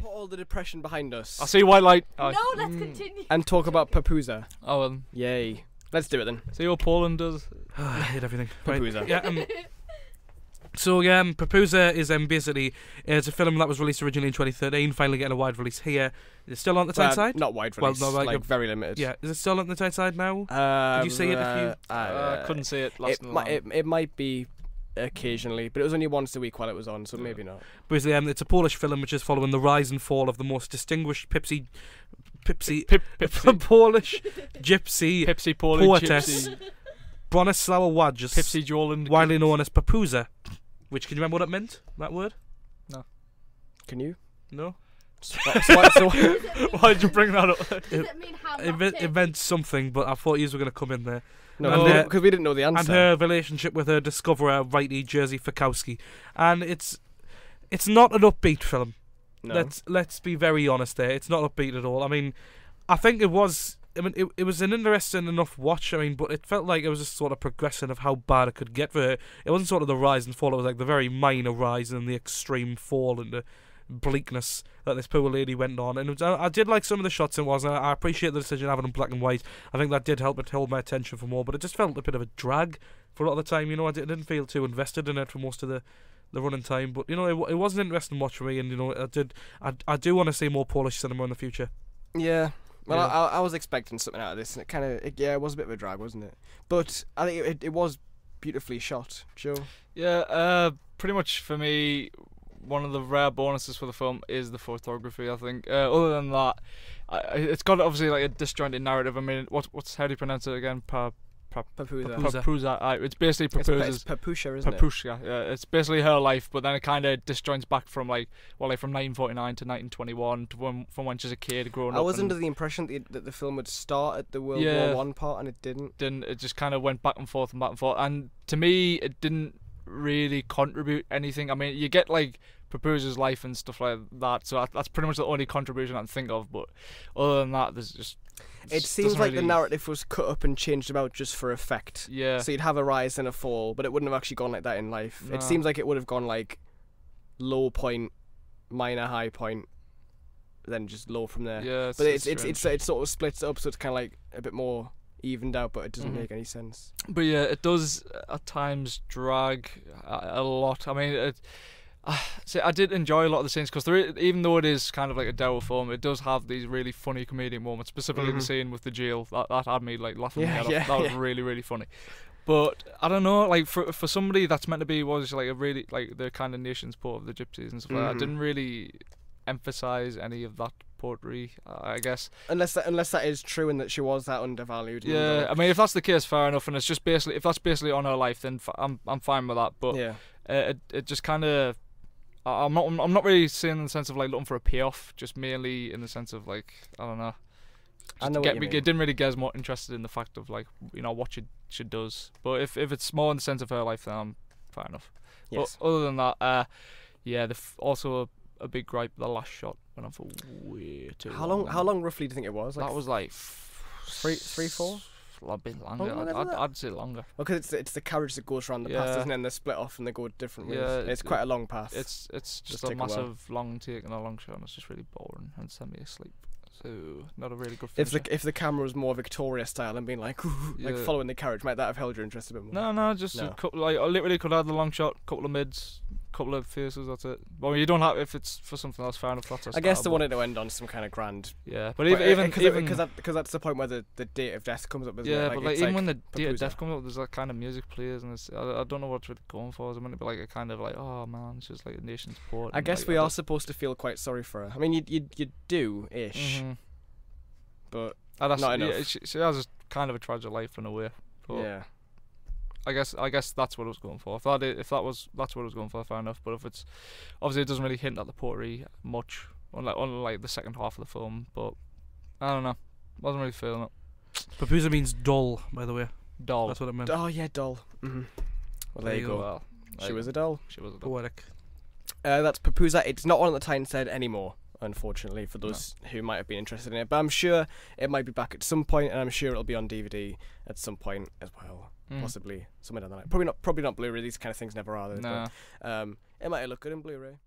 Put all the depression behind us. I'll see white light. No, Oh, let's mm. continue. and talk about Papusza. Oh well. Yay. Let's do it then. See what Poland does. I hate everything. Right. Papusza. Yeah. Um, so yeah, um, Papusza is um, basically it's a film that was released originally in 2013, finally getting a wide release here. Is it still on the Well, side? Not wide release, Well, release. no, like like, a- very limited. Yeah, is it still on the Tyneside now? Uh, Did you see it if you- uh, Uh, couldn't see it last It, mi- it, it might be occasionally, but it was only once a week while it was on, so Yeah. maybe not. Basically, um, it's a Polish film which is following the rise and fall of the most distinguished Pipsy, Pipsy, Pip, Pipsy, Polish gypsy Pipsy, Poland, poetess Gypsy, Bronislawa Wajs, Pipsy, Joland. widely known as Papusza. Which can you remember what it meant? That word? No. Can you? No. So, so, so, Why'd you bring that up? Does it mean how It, it meant something, but I thought you were going to come in there. No, because we, 'cause we didn't know the answer. and her relationship with her discoverer, righty Jerzy Ficowski, and it's it's not an upbeat film. no. Let's let's be very honest there. It's not upbeat at all. I mean, I think it was. I mean, it, it was an interesting enough watch. I mean, but it felt like it was just sort of progression of how bad it could get for her. It wasn't sort of the rise and fall. It was like the very minor rise and the extreme fall and the bleakness that this poor lady went on. And was, I, I did like some of the shots it was. And I, I appreciate the decision having it in black and white. I think that did help it hold my attention for more. But it just felt a bit of a drag for a lot of the time. You know, I, didn't feel too invested in it for most of the the running time. But you know, it, it was an interesting watch for me, and you know, I did, I, I do want to see more Polish cinema in the future. Yeah. Well, Yeah. I, I, I was expecting something out of this, and it kind of, it, yeah, it was a bit of a drag, wasn't it? But I think it, it was beautifully shot. Joe. Yeah, uh, pretty much for me, one of the rare bonuses for the film is the photography. I think. Uh, other than that, I, I- it's got obviously like a disjointed narrative. I mean, what, what's how do you pronounce it again? Pa, Papusza. Papusza. Papusza. Aye, it's basically It's, Papusza's it's Papusha, isn't it? Papushka. Yeah, it's basically her life, but then it kind of disjoints back from like, well, like from 1949 to 1921 to when, from when she's a kid growing I up. I was and under the impression that, that the film would start at the World Yeah. War One part, and it didn't. Then it just kind of went back and forth and back and forth, and to me, it didn't really contribute anything. I mean, you get like Papusza's life and stuff like that, so that's pretty much the only contribution I can think of. But other than that, there's just It seems like the narrative was cut up and changed about just for effect. Yeah, So you'd have a rise and a fall, but it wouldn't have actually gone like that in life. No. It seems like it would have gone like low point, minor high point, then just low from there. yeah. It's, but it's it's it's it sort of splits up, so it's kind of like a bit more evened out, but it doesn't Mhm. make any sense. But yeah, it does at times drag a, a lot. I mean, it, uh, see, I did enjoy a lot of the scenes because even though it is kind of like a dour film, it does have these really funny comedic moments. Specifically, Mhm. the scene with the jail that that had me like laughing. Yeah, head off. yeah, that was really really funny. But I don't know, like for for somebody that's meant to be was like a really like the kind of nation's port of the gypsies and stuff like that. I Mhm. didn't really emphasize any of that poetry. uh, I guess. Unless that unless that is true and that she was that undervalued. Yeah. I mean, if that's the case, fair enough. And it's just basically if that's basically on her life, then f- I'm I'm fine with that. But yeah. uh, it it just kind of I'm not I'm not really saying in the sense of like looking for a payoff, just mainly in the sense of like I don't know. I know get what you mean. it didn't really get as more interested in the fact of like you know what she she does. But if if it's more in the sense of her life, then I'm fair enough. Yes. But other than that, uh, yeah, the f- also a, big gripe. The last shot went on for way too how long? How long roughly do you think it was? Like that was like f- three- three, four? A bit longer. I'd, I'd? I'd say longer. because it's it's the carriage that goes around the path, Yeah. isn't it? And they split off and they go different ways. Yeah, it's it- quite a long path. It's it's just, Just a take a massive long take and a long shot, and it's just really boring and sent me asleep. So not a really good. if the if the camera was more Victoria style and being like like Yeah. following the carriage, might that have held your interest a bit more? no, no, just No. a couple. Like I literally could have the long shot, couple of mids, couple of faces. That's it. Well, you don't have if it's for something else. Fair enough. That's I guess they but- wanted to end on some kind of grand. Yeah, but even even because even because that, that's the point where the, the date of death comes up. Isn't yeah, it? but like even when the date of death comes up, there's that kind of music plays, and it's, I, I don't know what it's really going for. It's it meant to be like a kind of like, oh man, it's just like a nation's port. I guess like, we I are supposed to feel quite sorry for her. I mean, you you you do ish, Mhm. but And that's, not yeah, enough. she, she has a kind of a tragic life in a way. But yeah. I guess I guess that's what I was going for. If that if that was that's what I was going for, fair enough. But if it's obviously it doesn't really hint at the pottery much, unlike unlike the second half of the film. But I don't know, wasn't really feeling it. Papusza means dull, by the way. Doll. That's what it meant. Oh yeah, doll. hmm Well, there, you go. Well, there She you was go. a doll. She was a doll. Poetic. Uh, that's Papusza. It's not on the Tyneside anymore, unfortunately, for those who might have been interested in it. But I'm sure it might be back at some point, and I'm sure it'll be on DVD at some point as well. Mm. Possibly somewhere down the line. Probably not. Probably not Blu-ray. These kind of things never are. Though, Nah. but, um, it might look good in Blu-ray.